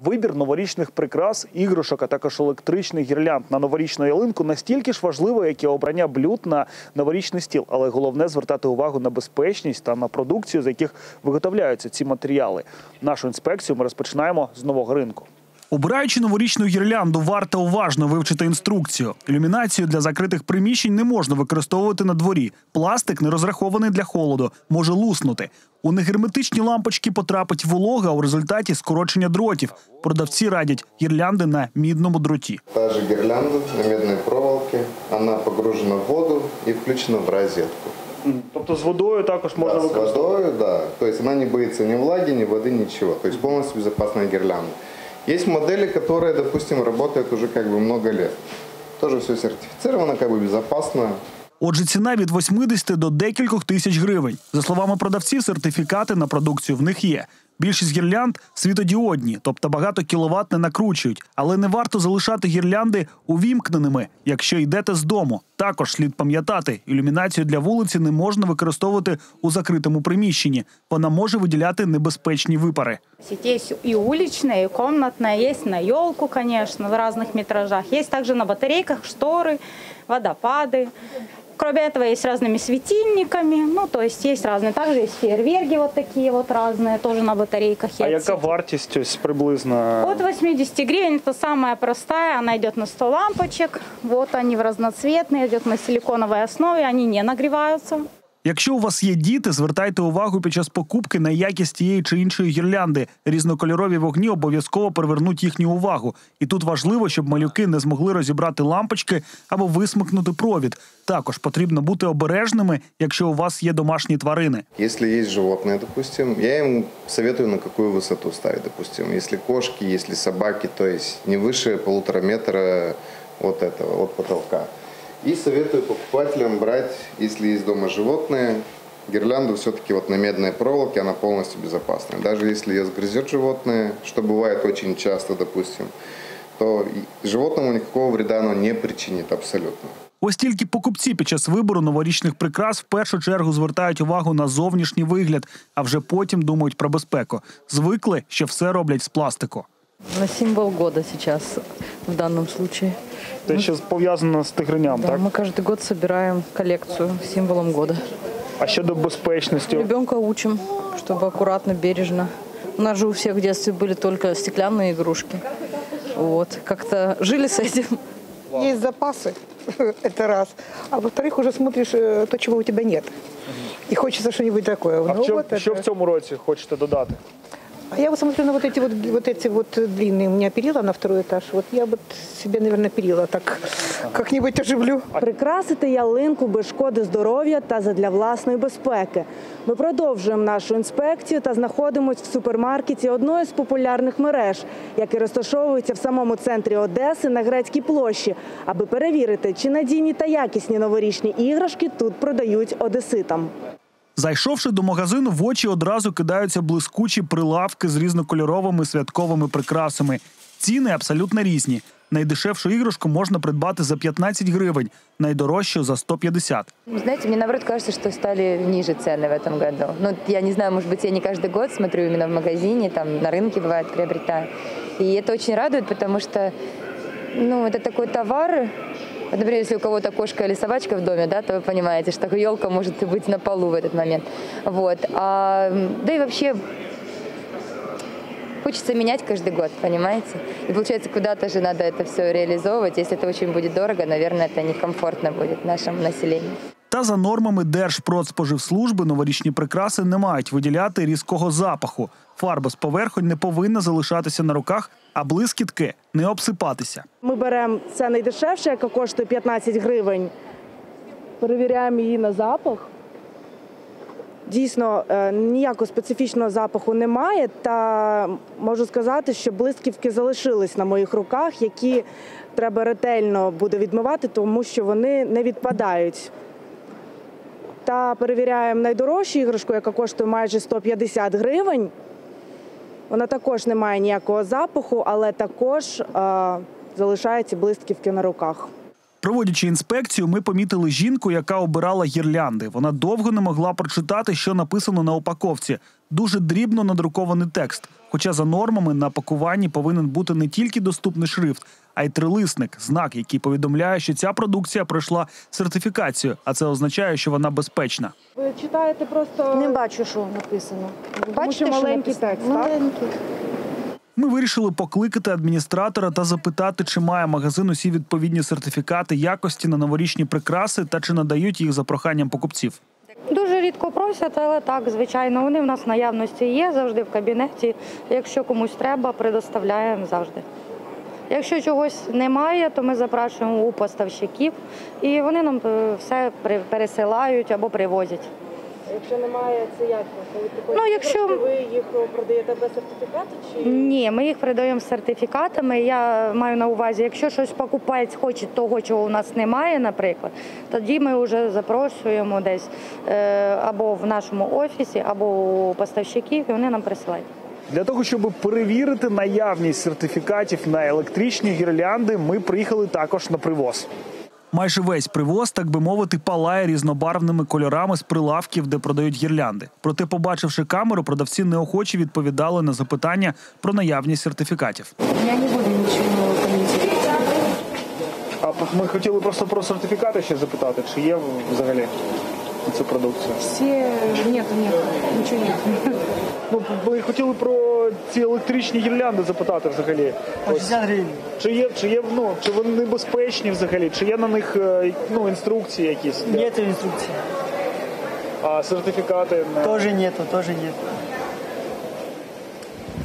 Вибір новорічних прикрас, іграшок, а також електричних гірлянд на новорічну ялинку настільки ж важливо, як і обрання блюд на новорічний стіл. Але головне звертати увагу на безпечність та на продукцію, з яких виготовляються ці матеріали. Нашу інспекцію ми розпочинаємо з нового ринку. Обираючи новорічну гірлянду, варто уважно вивчити інструкцію. Ілюмінацію для закритих приміщень не можна використовувати на дворі. Пластик не розрахований для холоду, може луснути. У негерметичні лампочки потрапить волога у результаті скорочення дротів. Продавці радять гірлянди на мідному дроті. Та же гирлянда на медной проволоке, она погружена в воду и включена в розетку. Тобто з водою також Да, с водой, да. То есть она не боится ни влаги, ни воды, ничего. То есть полностью безопасная гирлянда. Есть модели, которые, допустим, работают уже как бы много лет. Тоже все сертифицировано, как бы безопасно. Отже, ціна від 80 до декількох тисяч гривень. За словами продавців, сертифікати на продукцію в них є. Більшість гірлянд світодіодні, тобто багато кіловат не накручують. Але не варто залишати гірлянди увімкненими, якщо йдете з дому. Також слід пам'ятати, ілюмінацію для вулиці не можна використовувати у закритому приміщенні. Вона може виділяти небезпечні випари. Есть и уличная, и комнатная, есть на елку, конечно, в разных метражах. Есть также на батарейках шторы, водопады. Кроме этого, есть разными светильниками, ну, то есть есть разные. Также есть фейерверки вот такие вот разные, тоже на батарейках. А есть. яка вартість ось приблизно? От 80 гривен, это самая простая, она идет на 100 лампочек. Вот они в разноцветные, идет на силиконовой основе, они не нагреваются. Якщо у вас є діти, звертайте увагу під час покупки на якість тієї чи іншої гірлянди. Різнокольорові вогні обов'язково привернуть їхню увагу. І тут важливо, щоб малюки не змогли розібрати лампочки або висмикнути провід. Також потрібно бути обережними, якщо у вас є домашні тварини. Если есть животные, допустим, я им советую на какую высоту ставить, допустим. Если кошки, если собаки, то есть не выше полутора метра от этого, от потолка. И советую покупателям брать, если есть дома животные, гирлянду все-таки вот на медной проволоке, она полностью безопасная. Даже если ее сгрызет животное, что бывает очень часто, допустим, то и животному никакого вреда оно не причинит абсолютно. Ось тільки покупці під час вибору новорічних прикрас в першу чергу звертають увагу на зовнішній вигляд, а вже потім думають про безпеку. Звикли, що все роблять з пластику. На символ года сейчас в данном случае. Те, що пов'язано з тигреням, Да, мы каждый год собираем коллекцию с символом года. А щодо безпечності, Ребенка учим, чтобы аккуратно, бережно. У нас же у всех в детстве были только стеклянные игрушки. Вот, как-то жили с этим. Есть запасы, это раз. А во-вторых, уже смотришь э, то, чего у тебя нет. И хочется что-нибудь такое. а Ну, що, вот що в это. цьому році хочете додати? А я вот смотрю на вот эти вот, вот эти вот длинные у меня перила на второй этаж. Вот я вот себе, наверное, перила так как-нибудь оживлю. Прикрасити ялинку без шкоди здоров'я та задля власної безпеки. Ми продовжуємо нашу інспекцію та знаходимося в супермаркеті одної з популярних мереж, який розташовується в самому центрі Одеси на Грецькій площі, аби перевірити, чи надійні та якісні новорічні іграшки тут продають одеситам. Зайшовши до магазину, в очі одразу кидаються блискучі прилавки з різнокольоровими святковими прикрасами. Ціни абсолютно різні. Найдешевшу іграшку можна придбати за 15 гривень, найдорожчу за 150. Знаете, мне наоборот кажется, что стали ниже цены в этом году. Ну, я не знаю, может быть, я не каждый год смотрю именно в магазине, там на рынке бывает приобретаю. И это очень радует, потому что, ну, это такой товар. Вот, например, если у кого-то кошка или собачка в доме, да, то вы понимаете, что елка может быть на полу в этот момент. Вот. А, да и вообще хочется менять каждый год, понимаете? И получается, куда-то же надо это все реализовывать. Если это очень будет дорого, наверное, это некомфортно будет нашему населению. Та за нормами Держпродспоживслужби новорічні прикраси не мають виділяти різкого запаху. Фарба з поверхонь не повинна залишатися на руках, а блискітки не обсипатися. Ми беремо це найдешевше, яка коштує 15 гривень. Перевіряємо її на запах. Дійсно, е, ніякого специфічного запаху немає. Та можу сказати, що блисківки залишились на моїх руках, які треба ретельно буде відмивати, тому що вони не відпадають. Та перевіряємо найдорожчу іграшку, яка коштує майже 150 гривень. Вона також не має ніякого запаху, але також е, залишаються блисківки на руках. Проводячи інспекцію, ми помітили жінку, яка обирала гірлянди. Вона довго не могла прочитати, що написано на упаковці. Дуже дрібно надрукований текст. Хоча за нормами на пакуванні повинен бути не тільки доступний шрифт, а й трилисник, знак, який повідомляє, що ця продукція пройшла сертифікацію, а це означає, що вона безпечна. Ви читаєте просто Не бачу, що написано. Тому що маленький текст. Маленький. Ми вирішили покликати адміністратора та запитати, чи має магазин усі відповідні сертифікати якості на новорічні прикраси та чи надають їх за проханням покупців. Рідко просять, але так, звичайно, вони в нас в наявності є завжди в кабінеті. Якщо комусь треба, предоставляємо завжди. Якщо чогось немає, то ми запрашуємо у поставщиків і вони нам е, все пересилають або привозять. Якщо немає, це як? Коли приходять Ну, якщо- ви їх продаєте без сертифікату чи Ні, ми їх передаємо з сертифікатами. Я маю на увазі, якщо щось покупець хоче того, чого у нас немає, наприклад, тоді ми вже запрошуємо десь е, або в нашому офісі, або у поставщиків, і вони нам присилають. Для того, щоб перевірити наявність сертифікатів на електричні гірлянди, ми приїхали також на привоз. Майже весь привоз, так би мовити, палає різнобарвними кольорами з прилавків, де продають гірлянди. Проте, побачивши камеру, продавці неохоче відповідали на запитання про наявність сертифікатів. Я не буду нічого коментувати. А ми хотіли просто про сертифікати ще запитати, чи є взагалі ця продукція. Всі нет, нет, нічого нет. Ну, ми хотіли про ці електричні гірлянди запитати взагалі. Ось, чи є, чи є, ну, чи вони безпечні взагалі, чи є на них е, ну, інструкції якісь? Нет инструкции. А сертифікати на... Тоже нету, тоже нет.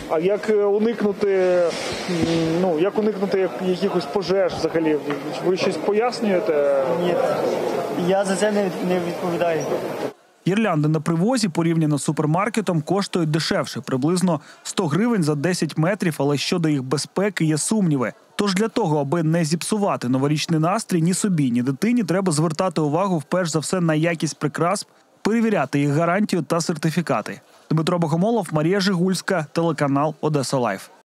А як е, уникнути, ну, як уникнути якихось пожеж взагалі? Ви щось пояснюєте? Нет. Я за це не відповідаю. Гірлянди на привозі порівняно з супермаркетом коштують дешевше, приблизно 100 гривень за 10 метрів, але щодо їх безпеки є сумніви. Тож для того, аби не зіпсувати новорічний настрій ні собі, ні дитині, треба звертати увагу вперш за все на якість прикрас, перевіряти їх гарантію та сертифікати. Дмитро Богомолов, Марія Жигульська, телеканал Одеса Лайф.